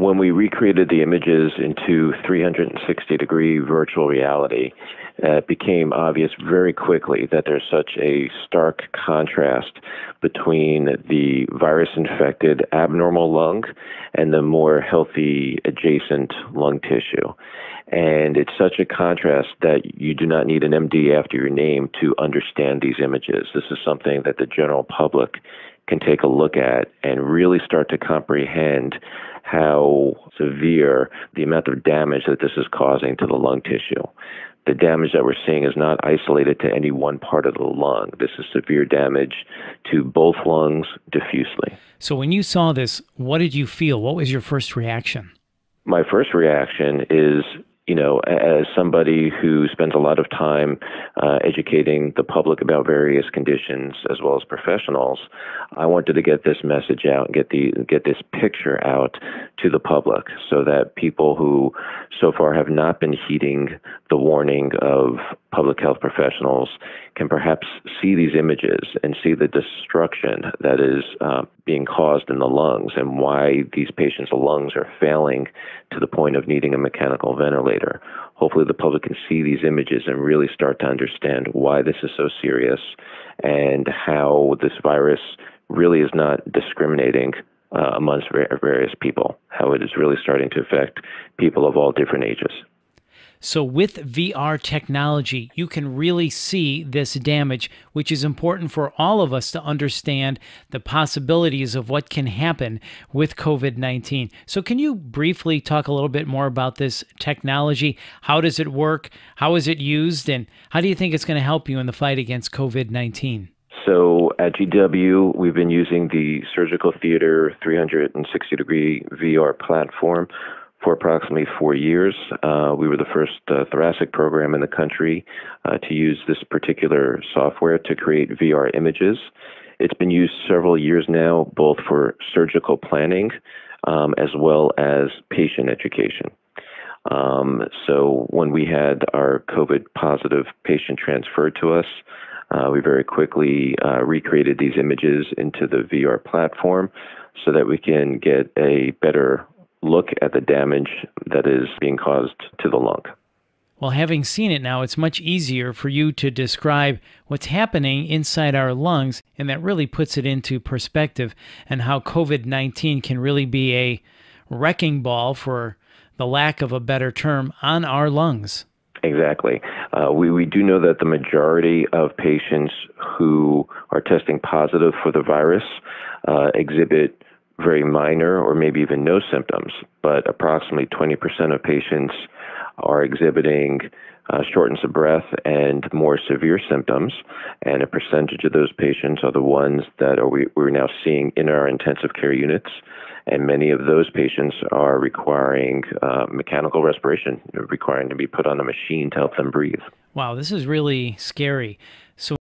when we recreated the images into 360 degree virtual reality, uh, it became obvious very quickly that there's such a stark contrast between the virus infected abnormal lung and the more healthy adjacent lung tissue. And it's such a contrast that you do not need an MD after your name to understand these images. This is something that the general public can take a look at and really start to comprehend how severe the amount of damage that this is causing to the lung tissue. The damage that we're seeing is not isolated to any one part of the lung. This is severe damage to both lungs diffusely. So, when you saw this, what did you feel? What was your first reaction? My first reaction is you know, as somebody who spends a lot of time uh, educating the public about various conditions as well as professionals, I wanted to get this message out and get the get this picture out to the public so that people who so far have not been heeding the warning of public health professionals can perhaps see these images and see the destruction that is uh, being caused in the lungs and why these patients' lungs are failing to the point of needing a mechanical ventilator. Hopefully, the public can see these images and really start to understand why this is so serious and how this virus really is not discriminating uh, amongst various people, how it is really starting to affect people of all different ages. So, with VR technology, you can really see this damage, which is important for all of us to understand the possibilities of what can happen with COVID 19. So, can you briefly talk a little bit more about this technology? How does it work? How is it used? And how do you think it's going to help you in the fight against COVID 19? So at GW, we've been using the Surgical Theater 360 degree VR platform for approximately four years. Uh, we were the first uh, thoracic program in the country uh, to use this particular software to create VR images. It's been used several years now, both for surgical planning um, as well as patient education. Um, so when we had our COVID positive patient transferred to us, uh, we very quickly uh, recreated these images into the VR platform so that we can get a better look at the damage that is being caused to the lung. Well, having seen it now, it's much easier for you to describe what's happening inside our lungs, and that really puts it into perspective and how COVID 19 can really be a wrecking ball, for the lack of a better term, on our lungs. Exactly. Uh, we, we do know that the majority of patients who are testing positive for the virus uh, exhibit very minor or maybe even no symptoms, but approximately 20% of patients are exhibiting uh, shortness of breath and more severe symptoms. And a percentage of those patients are the ones that are we, we're now seeing in our intensive care units. And many of those patients are requiring uh, mechanical respiration, requiring to be put on a machine to help them breathe. Wow, this is really scary. So